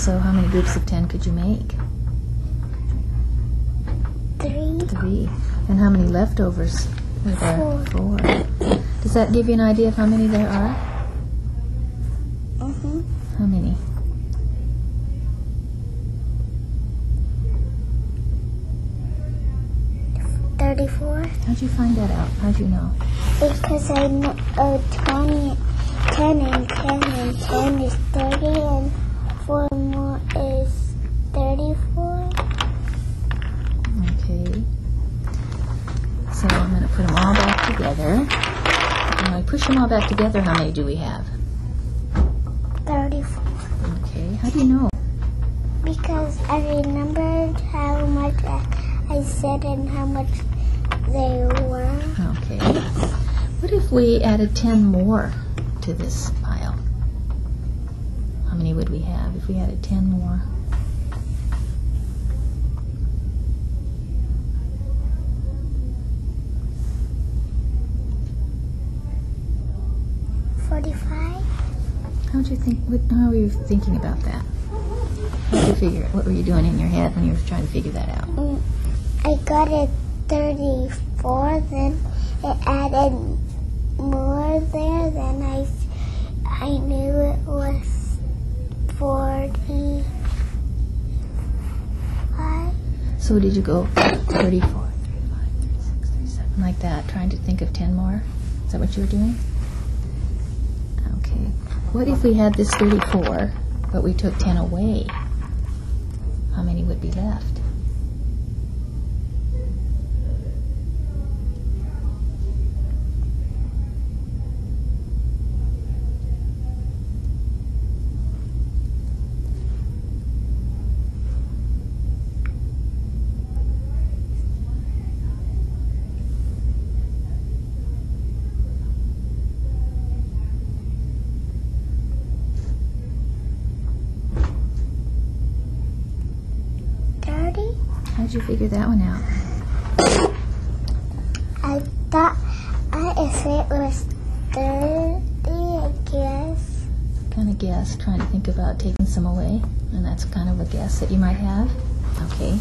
So how many groups of 10 could you make? Three. Three. And how many leftovers were there? Four. Does that give you an idea of how many there are? Mm-hmm. How many? Thirty-four. How'd you find that out? How'd you know? Because I know uh, 20, 10 and 10 and 10 is 30 and 4 more is 34. Okay. So I'm going to put them all back together. When I push them all back together, how many do we have? 34. Okay. How do you know? Because I remembered how much I, said and how much they were. Okay. What if we added 10 more to this pile? How many would we have if we added 10 more? Forty-five. How'd you think? What, how were you thinking about that? How'd you figure it? What were you doing in your head when you were trying to figure that out? Mm, I got it thirty-four. Then it added more there. Then I, I knew it was forty-five. So did you go 34, 35, 36, 37, like that, trying to think of 10 more? Is that what you were doing? What if we had this 34, but we took 10 away? How many would be left? Thirty. How'd you figure that one out? I thought I, if it was thirty, I guess. Kind of guess, trying to think about taking some away, and that's kind of a guess that you might have. Okay.